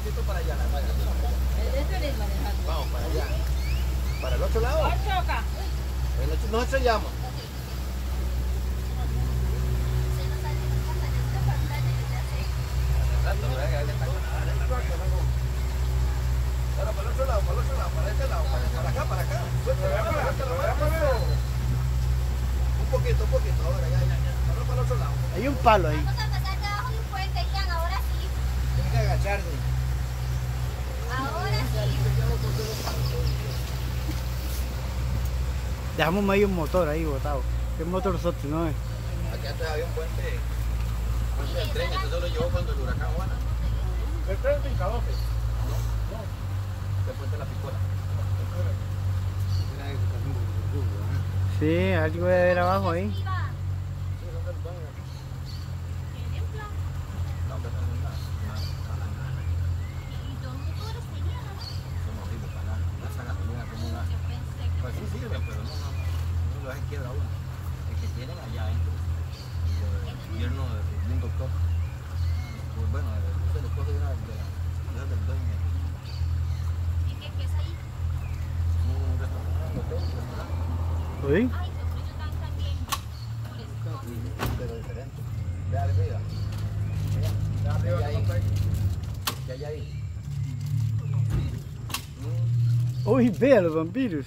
poquito para allá. Vaya, Este manejando. Vamos para allá. ¿Para el otro lado? Ocho acá. El otro- No estrellamos. Ahora para el otro lado, para el otro lado, para este lado, para, acá, para acá. Un poquito, un poquito, ahora ya, ya, ya. Ahora para el otro lado. Hay un palo ahí. Vamos a pasar debajo de un puente, Ian, ahora sí. Tienes que agacharte. Ahora sí. Dejamos medio un motor ahí botado. ¿Qué motor sote, no es? Aquí antes había un puente, puente del tren, entonces lo llevó cuando el huracán Juana. El tren de Calote. El puente de la picola. Sí, algo debe haber abajo ahí. No, no. Pues sí pero no, no, no lo dejen quiebra uno. El que tienen allá adentro. El gobierno de de un doctor. Pues bueno, el, el esposo de una de la hija del dueño. ¿Y qué, qué es ahí? Un restaurante, un hotel, un restaurante. ¿Sí? Ay, seguro ellos dan también tours. Sí, pero diferente. Ve arriba. Ya arriba Ya que ahí. está ahí. Ya, ya ahí. Uy, vea los vampiros.